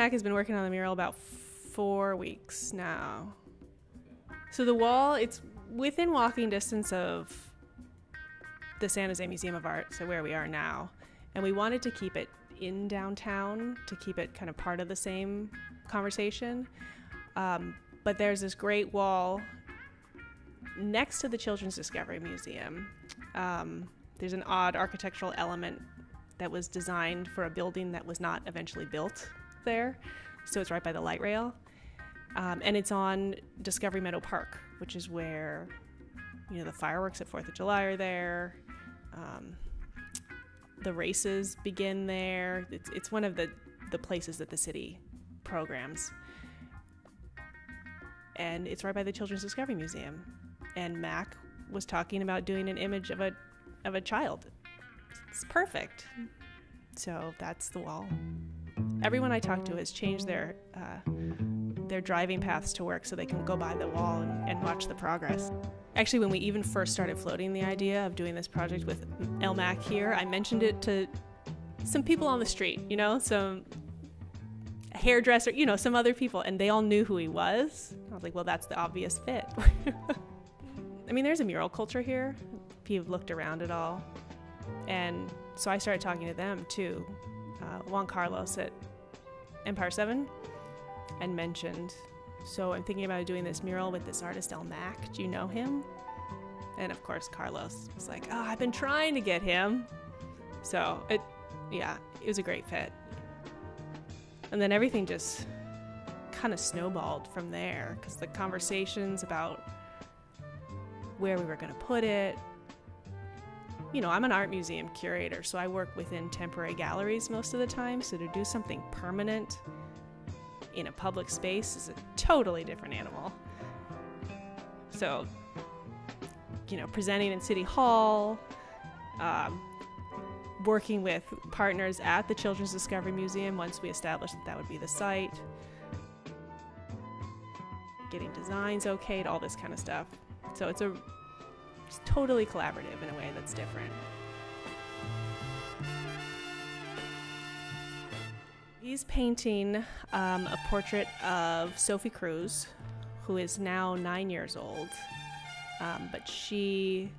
Mac has been working on the mural about four weeks now. So the wall, it's within walking distance of the San Jose Museum of Art, so where we are now. And we wanted to keep it in downtown to keep it kind of part of the same conversation. Um, but there's this great wall next to the Children's Discovery Museum. Um, there's an odd architectural element that was designed for a building that was not eventually built there. So it's right by the light rail. Um, and it's on Discovery Meadow Park, which is where, you know, the fireworks at Fourth of July are there. Um, the races begin there. It's, it's one of the, the places that the city programs. And it's right by the Children's Discovery Museum. And Mac was talking about doing an image of a of a child. It's perfect. So that's the wall. Everyone I talk to has changed their uh, their driving paths to work so they can go by the wall and, and, watch the progress. Actually, when we even first started floating the idea of doing this project with El Mac here, I mentioned it to some people on the street, you know, some hairdresser, you know, some other people, and they all knew who he was. I was like, well, that's the obvious fit. I mean, there's a mural culture here. If you've looked around at all. And so I started talking to them too. Uh, Juan Carlos at Empire 7 and mentioned, so I'm thinking about doing this mural with this artist El Mac. Do you know him? And of course, Carlos was like, oh, I've been trying to get him. So it, yeah, it was a great fit. And then everything just kind of snowballed from there because the conversations about where we were going to put it. You know, I'm an art museum curator, so I work within temporary galleries most of the time. So to do something permanent in a public space is a totally different animal. So, you know, presenting in City Hall, um, working with partners at the Children's Discovery Museum once we established that that would be the site, getting designs okayed, all this kind of stuff. So it's a it's totally collaborative in a way that's different. He's painting um, a portrait of Sophie Cruz, who is now nine years old. Um, but she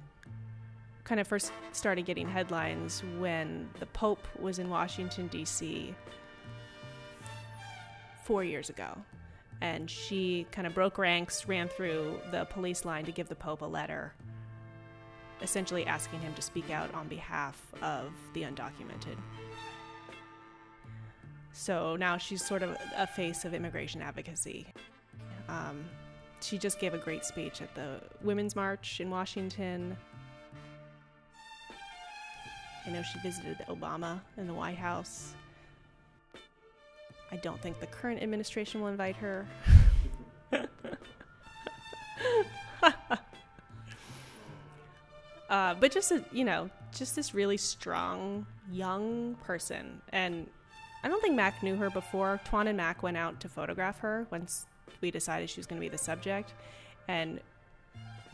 kind of first started getting headlines when the Pope was in Washington, D.C. four years ago and she kind of broke ranks, ran through the police line to give the Pope a letter, essentially asking him to speak out on behalf of the undocumented. So now she's sort of a face of immigration advocacy. Um, she just gave a great speech at the Women's March in Washington. I know she visited Obama in the White House. I don't think the current administration will invite her. uh, but just a, you know, just this really strong young person, and I don't think Mac knew her before. Tuan and Mac went out to photograph her once we decided she was going to be the subject, and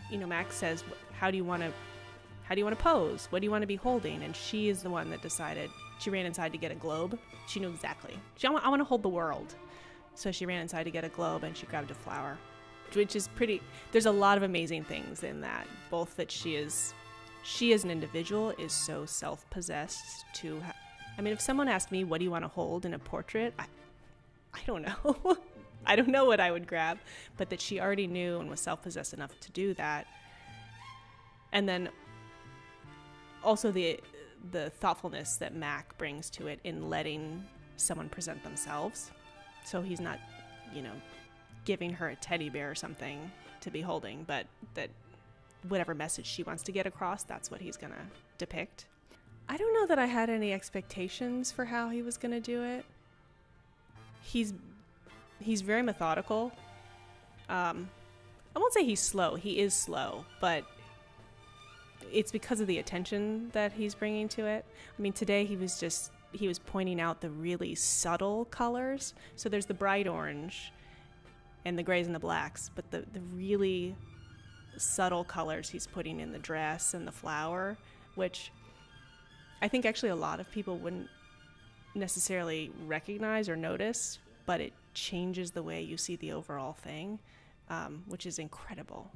you know, Mac says, "How do you want to? How do you want to pose? What do you want to be holding?" And she is the one that decided she ran inside to get a globe. She knew exactly. She, I want, I want to hold the world. So she ran inside to get a globe and she grabbed a flower, which is pretty. There's a lot of amazing things in that. Both that she is, she as an individual is so self possessed to. Ha- I mean, if someone asked me, what do you want to hold in a portrait? I, I don't know. I don't know what I would grab, but that she already knew and was self possessed enough to do that. And then also the the thoughtfulness that Mac brings to it in letting someone present themselves. So he's not, you know, giving her a teddy bear or something to be holding, but that whatever message she wants to get across, that's what he's going to depict. I don't know that I had any expectations for how he was going to do it. He's he's very methodical. Um, I won't say he's slow. He is slow, but it's because of the attention that he's bringing to it. I mean, today he was just he was pointing out the really subtle colors. So there's the bright orange and the grays and the blacks, but the the really subtle colors he's putting in the dress and the flower, which I think actually a lot of people wouldn't necessarily recognize or notice but it changes the way you see the overall thing, um, which is incredible.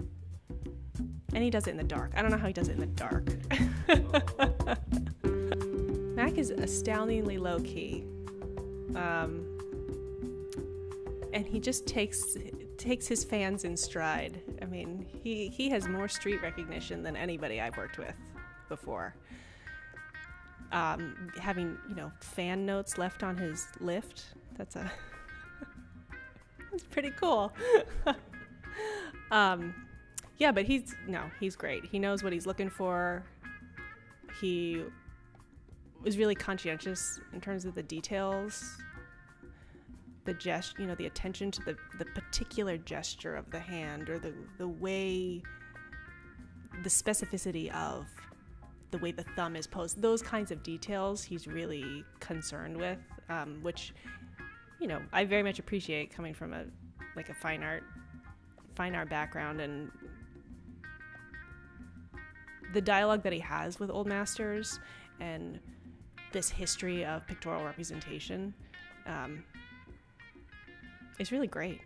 And he does it in the dark. I don't know how he does it in the dark. Mac is astoundingly low key. Um, and he just takes takes his fans in stride. I mean, he he has more street recognition than anybody I've worked with before. Um, having you know fan notes left on his lift. That's a that's pretty cool. um, yeah, but he's no, he's great. He knows what he's looking for. He was really conscientious in terms of the details the gest you know the attention to the the particular gesture of the hand or the the way the specificity of the way the thumb is posed those kinds of details he's really concerned with um, which you know i very much appreciate coming from a like a fine art fine art background and the dialogue that he has with old masters and this history of pictorial representation um, it's really great.